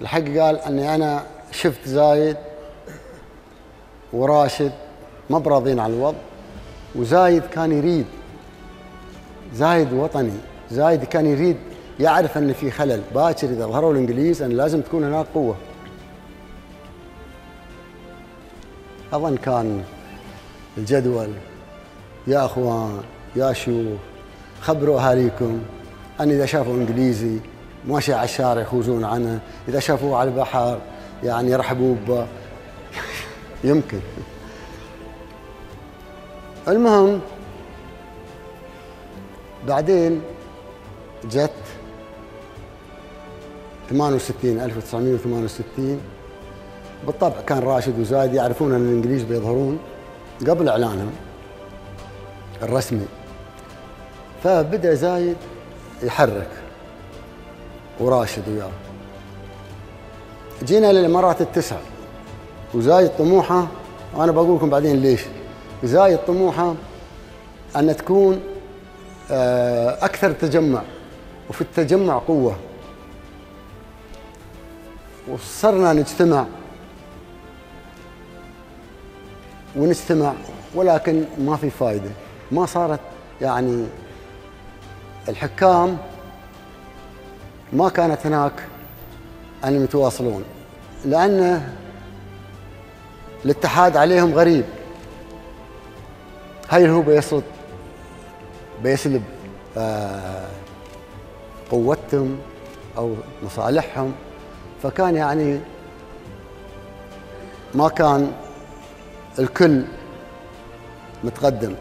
الحق قال أني أنا شفت زايد وراشد ما براضين على الوضع وزايد كان يريد زايد وطني زايد كان يريد يعرف أن في خلل. باكر إذا ظهروا الإنجليز أن لازم تكون هناك قوة. أظن كان الجدول يا أخوان يا شيوخ خبروا أهاليكم. أن إذا شافوا إنجليزي ماشي على الشارع يخوزون عنه. إذا شافوه على البحر يعني يرحبوا به يمكن. المهم بعدين جت 68 1968 بالطبع كان راشد وزايد يعرفون إن الإنجليز بيظهرون قبل إعلانهم الرسمي. فبدأ زايد يحرك. وراشد وياه. جينا للامارات التسع. وزايد طموحه وأنا بقول لكم بعدين ليش. زايد طموحه أن تكون آه، أكثر تجمع. وفي التجمع قوة. وصرنا نجتمع. ونجتمع ولكن ما في فائده ما صارت يعني الحكام ما كانت هناك أن يتواصلون لأن الاتحاد عليهم غريب. هل هو بيصد بيسلب آه قوتهم أو مصالحهم؟ فكان يعني ما كان الكل متقدم.